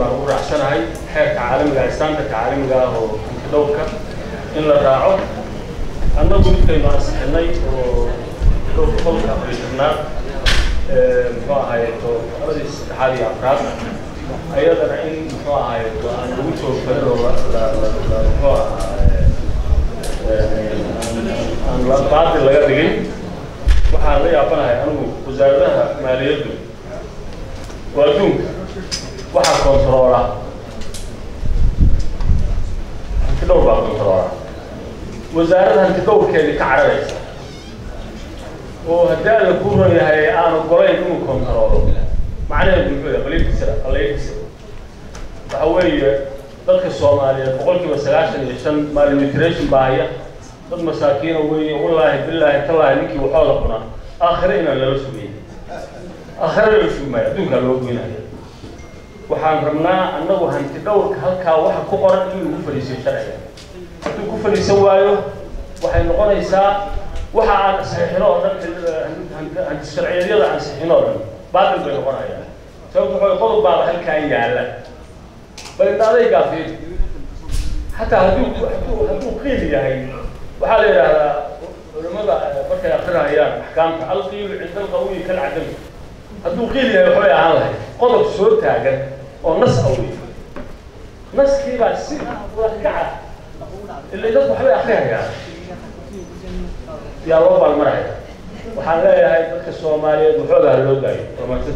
baan ugu raacsanahay xeerka caalamiga standardka caalamiga ah oo antidowrka in la raaco annagu midkaynu ansixinay oo dhowrka qolka afariitanaad muxuu ahaye to labadii saddexaad iyo afraad ayadana in muxuu ahaye to aan lagu joogfanin oo muxuu ahaye aan la baadil laga dhigin. Waxaan la yaabanahay anigu wasaaradaha maaliyaddu. Waa adduunka waxaa kontaroola hantidhowr baa kontaroola wasaaradda hantidhowrkeedii ka cararaysa. Oo haddii alla ku ron yahay aan ogolayn inuu kontaroolo macnaheedu muxuu yahay qaliilkiisira qaliilkiisira waxa weeye dadka soomaaliyeed boqolkiiba sagaashan iyo shan malnutrition baa haya. Dad masaakiina weeye wallaahi billaahi tallaahi ninkii waxooda cunaa. Aakhire inaan lala sugay aakhire lala sugi maayo adduunkaa loo goynaya waxaan rabnaa annagu hanti dhowrka halkaa waxa ku qoran in lagu fadhiisiyo sharciga hadduu ku fadhiisan waayo waxay noqonaysaa waxa aan saxiixino oo dhan hanti sharciyeedyada aan saxiixino oo dhan. Baatil bay noqonayaan. Sababto waxa qodob baaba halkaa yaalla bal indhaaday gaafiin xataa hadduu hadduu hadduu qiil yahay waxaa la yidhaahdaa culimada markay akrinayaan axkaamta alqiilu cinda alqawiyi kalcadami. Hadduu qiil yahay waxbay ahaan lahayd. Qodob soo taagan ونص قوي نص كي بعد السين وركعة اللي جت بحبي أحلاها يا رب المرعي. وحنا يا هاي تركي الصومالية وحوقها اللوغاي رومانتيك